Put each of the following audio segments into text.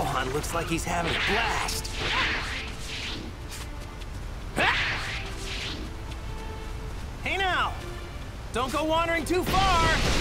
Gohan looks like he's having a blast. Hey now! Don't go wandering too far!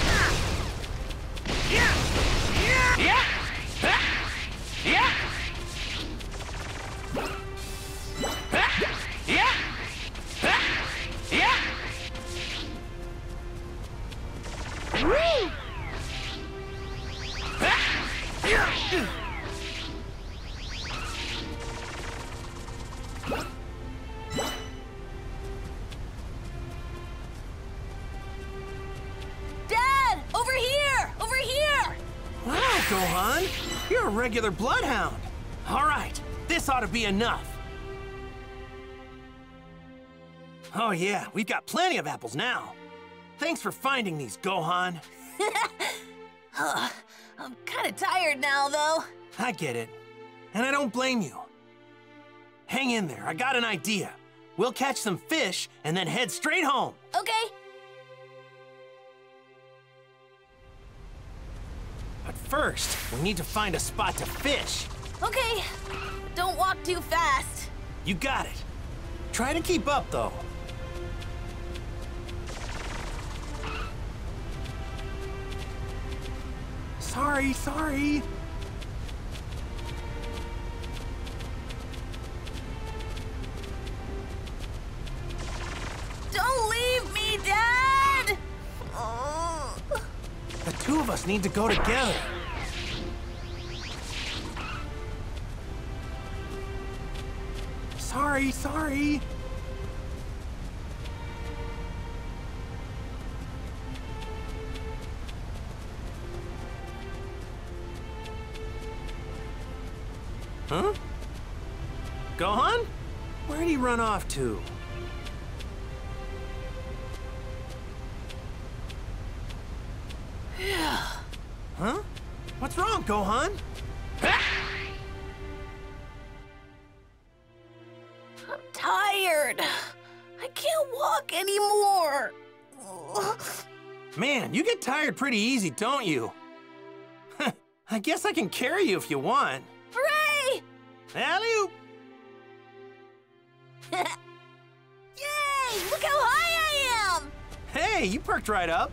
Regular bloodhound. All right, this ought to be enough. Oh yeah, we've got plenty of apples now. Thanks for finding these, Gohan. I'm kind of tired now, though. I get it. And I don't blame you. Hang in there, I got an idea. We'll catch some fish and then head straight home. Okay. But first, we need to find a spot to fish. Okay. Don't walk too fast. You got it. Try to keep up, though. Sorry, sorry. Two of us need to go together. Sorry, sorry. Huh? Gohan? Where'd he run off to? Gohan? I'm tired. I can't walk anymore. Man, you get tired pretty easy, don't you? I guess I can carry you if you want. Hooray! Alley-oop! Yay! Look how high I am! Hey, you perked right up.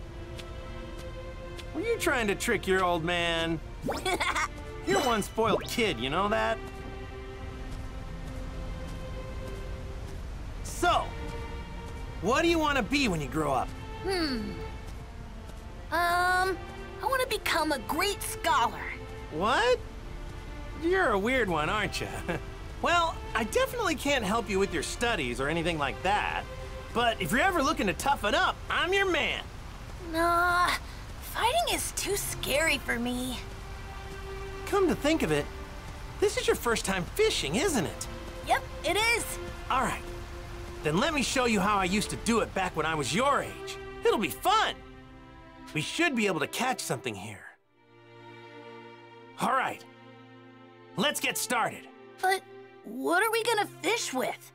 Were you trying to trick your old man? You're one spoiled kid, you know that? So, what do you want to be when you grow up? Hmm. Um, I want to become a great scholar. What? You're a weird one, aren't you? well, I definitely can't help you with your studies or anything like that. But if you're ever looking to toughen up, I'm your man. Nah, fighting is too scary for me. Come to think of it, this is your first time fishing, isn't it? Yep, it is. All right. Then let me show you how I used to do it back when I was your age. It'll be fun. We should be able to catch something here. All right. Let's get started. But what are we gonna fish with?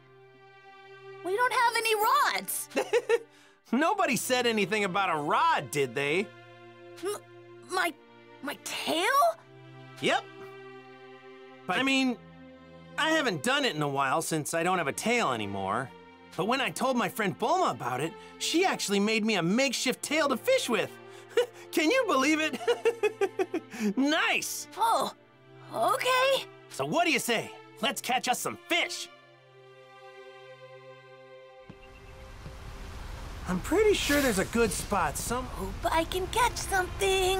We don't have any rods. Nobody said anything about a rod, did they? M my, my tail? Yep. I mean, I haven't done it in a while since I don't have a tail anymore. But when I told my friend Bulma about it, she actually made me a makeshift tail to fish with. Can you believe it? nice! Oh, okay. So what do you say? Let's catch us some fish. I'm pretty sure there's a good spot some... Hope I can catch something.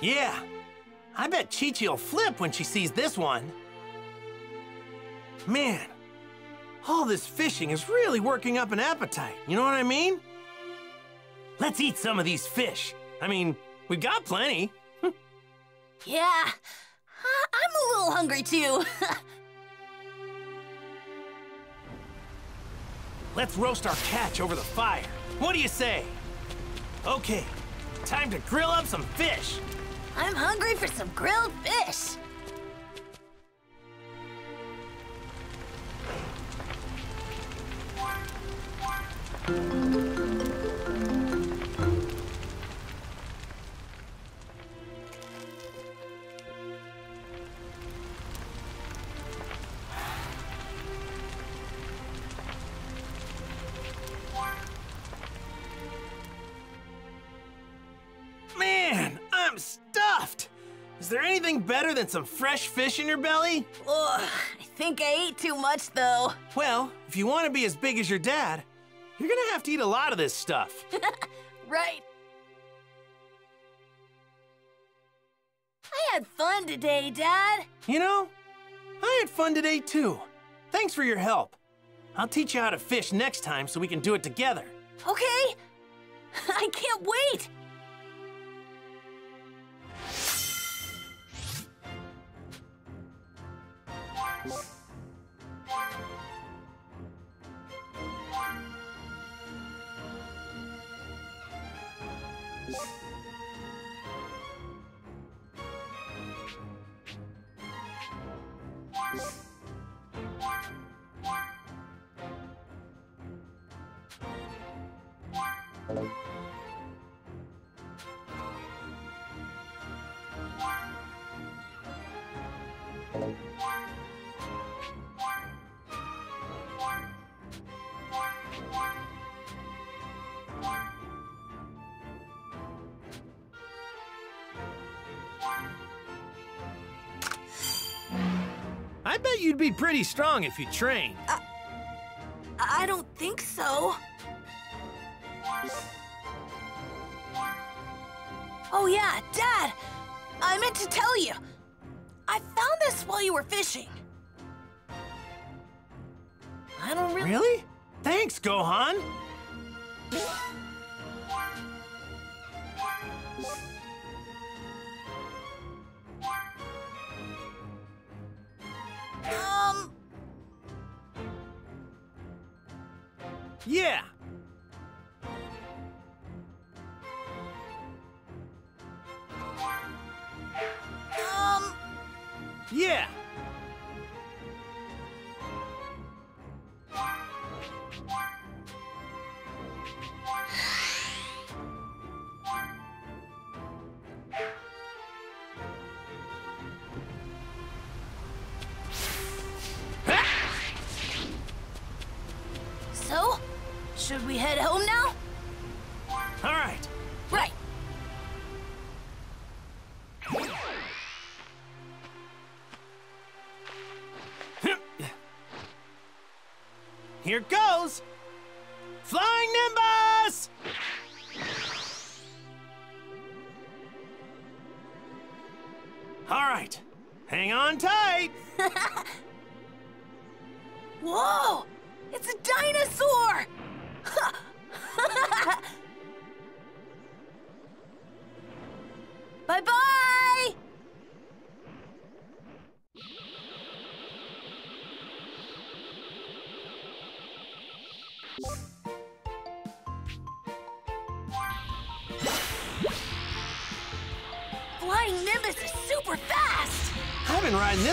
Yeah. I bet Chi-Chi will flip when she sees this one. Man, All this fishing is really working up an appetite, you know what I mean? Let's eat some of these fish. I mean, we've got plenty. Yeah, I'm a little hungry too. Let's roast our catch over the fire. What do you say? Okay, time to grill up some fish. I'm hungry for some grilled fish. Man, Is there anything better than some fresh fish in your belly? Ugh, I think I ate too much though. Well, if you want to be as big as your dad, you're gonna have to eat a lot of this stuff. Right. I had fun today, Dad. you know, I had fun today too. Thanks for your help. I'll teach you how to fish next time so we can do it together. Okay? I can't wait. Thank I bet you'd be pretty strong if you trained. Uh, I don't think so. Oh yeah, Dad! I meant to tell you. I found this while you were fishing. I don't really... Really? Thanks, Gohan. Um, Yeah. um, Yeah. Head home now? All right. Right. Here goes. Flying Nimbus! All right. Hang on tight. Whoa! It's a dinosaur!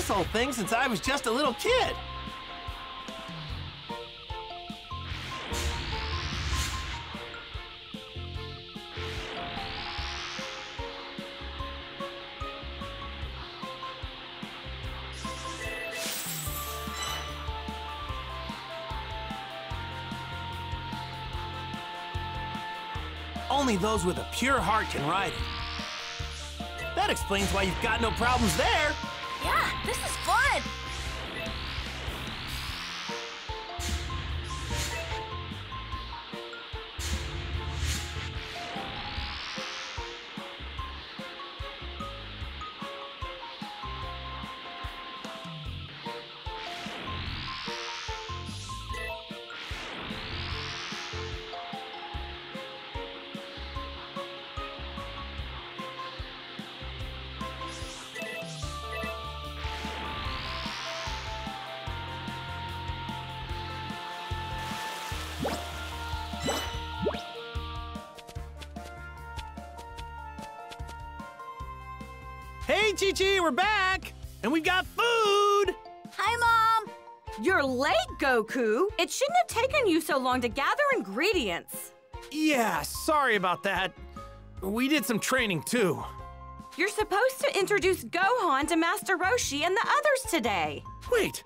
This whole thing since I was just a little kid. Only those with a pure heart can ride it. That explains why you've got no problems there. Hey, Chi Chi, we're back! And we've got food! Hi, Mom! You're late, Goku. It shouldn't have taken you so long to gather ingredients. Yeah, sorry about that. We did some training too. You're supposed to introduce Gohan to Master Roshi and the others today. Wait,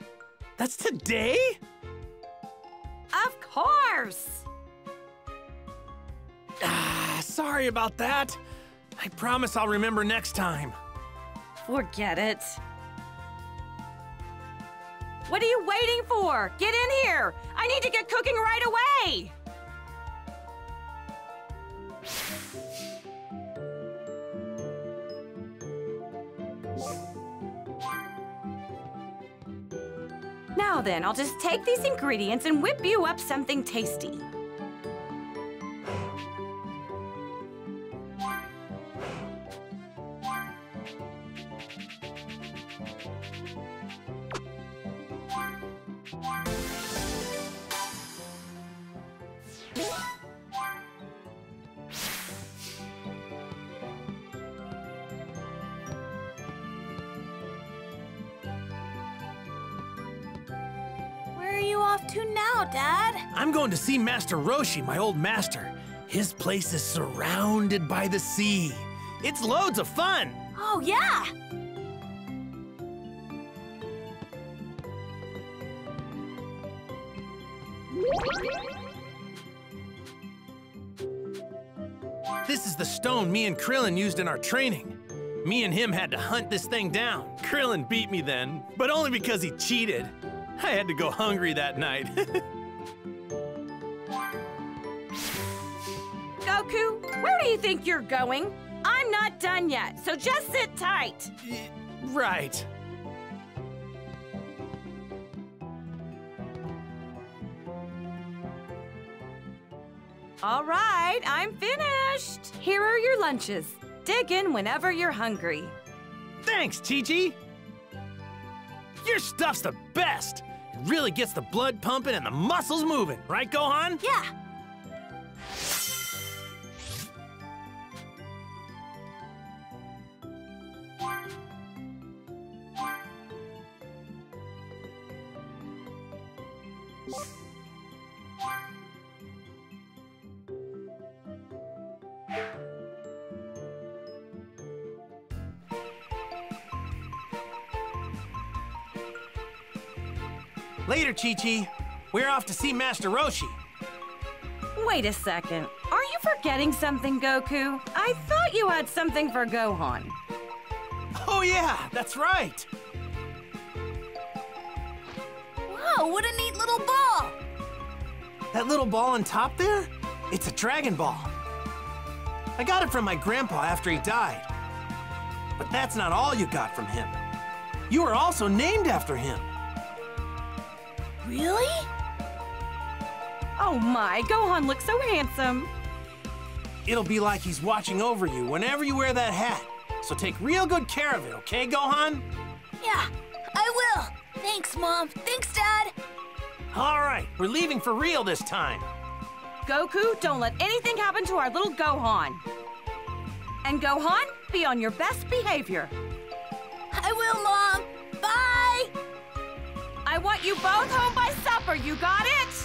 that's today? Of course! Ah, sorry about that. I promise I'll remember next time. Forget it. What are you waiting for? Get in here! I need to get cooking right away! Now then, I'll just take these ingredients and whip you up something tasty. Off to now, Dad? I'm going to see Master Roshi, my old master. His place is surrounded by the sea. It's loads of fun. Oh, yeah! This is the stone me and Krillin used in our training. Me and him had to hunt this thing down. Krillin beat me then, but only because he cheated. I had to go hungry that night. Goku, where do you think you're going? I'm not done yet, so just sit tight. right. All right, I'm finished. Here are your lunches. Dig in whenever you're hungry. Thanks, Chi-Chi. Your stuff's the best. It really gets the blood pumping and the muscles moving, right, Gohan? Yeah. Later, Chi-Chi. We're off to see Master Roshi. Wait a second. Are you forgetting something, Goku? I thought you had something for Gohan. Oh, yeah, that's right. Whoa, what a neat little ball! That little ball on top there? It's a Dragon Ball. I got it from my grandpa after he died. But that's not all you got from him. You were also named after him. Really? Oh my, Gohan looks so handsome. It'll be like he's watching over you whenever you wear that hat. So take real good care of it, okay, Gohan? Yeah, I will. Thanks, Mom. Thanks, Dad. All right, we're leaving for real this time. Goku, don't let anything happen to our little Gohan. And Gohan, be on your best behavior. I will, Mom. I want you both home by supper, you got it?